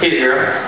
He's here.